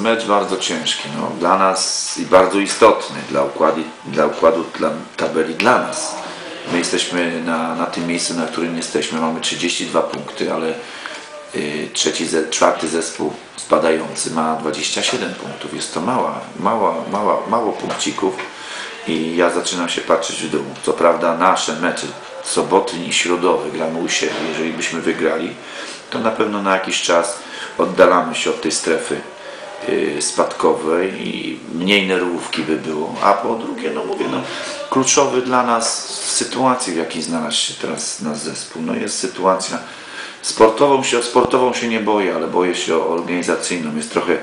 mecz bardzo ciężki, no, dla nas i bardzo istotny dla układu, dla układu dla tabeli dla nas. My jesteśmy na, na tym miejscu, na którym jesteśmy. Mamy 32 punkty, ale y, trzeci, ze, czwarty zespół spadający ma 27 punktów. Jest to mała, mała, mała, mało punkcików i ja zaczynam się patrzeć w dół. Co prawda nasze mecze sobotni i środowe gramy u siebie. Jeżeli byśmy wygrali, to na pewno na jakiś czas oddalamy się od tej strefy spadkowej i mniej nerwówki by było. A po drugie, no mówię, no, kluczowy dla nas w sytuacji, w jakiej znalazł się teraz nasz zespół, no jest sytuacja sportową się, sportową się nie boję, ale boję się o organizacyjną. Jest trochę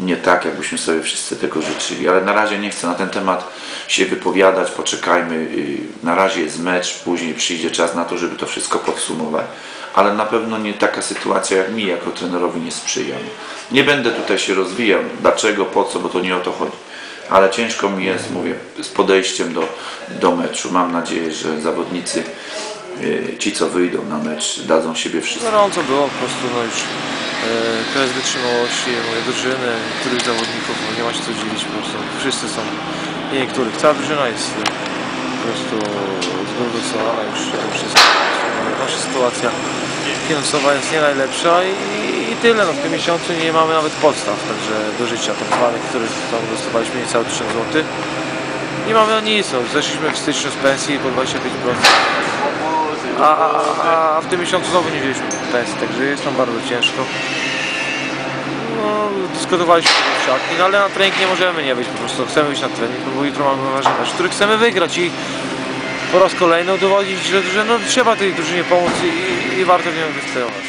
nie tak, jakbyśmy sobie wszyscy tego życzyli, ale na razie nie chcę na ten temat się wypowiadać, poczekajmy. y, Na razie jest mecz, później przyjdzie czas na to, żeby to wszystko podsumować, ale na pewno nie taka sytuacja jak mi jako trenerowi nie sprzyja. Nie będę tutaj się rozwijał, dlaczego, po co, bo to nie o to chodzi. Ale ciężko mi jest, mówię, z podejściem do, do meczu. Mam nadzieję, że zawodnicy, ci co wyjdą na mecz, dadzą siebie wszystko. Gorąco było po prostu, no już e, wytrzymałości mojej drużyny, niektórych zawodników, no nie ma się co dziwić, po prostu wszyscy są, nie niektórych, cała drużyna jest e, po prostu zgordocowana już tym wszystkim. Nasza sytuacja finansowa jest nie najlepsza i, i tyle, no w tym miesiącu nie mamy nawet podstaw, także do życia tak zwanych, których tam dostawaliśmy niecałe 1000 zł. Nie mamy na nic, no. zeszliśmy w styczniu z pensji po 25%. A, a, w tym miesiącu znowu nie wzięliśmy pensji, także jest nam bardzo ciężko. No, dyskutowaliśmy siatki, no ale na trening nie możemy nie wyjść, po prostu chcemy wyjść na trening, bo jutro mamy ważny mecz, który chcemy wygrać i po raz kolejny udowodnić, że, że no, trzeba tej drużynie pomóc i, i, warto w nią inwestować.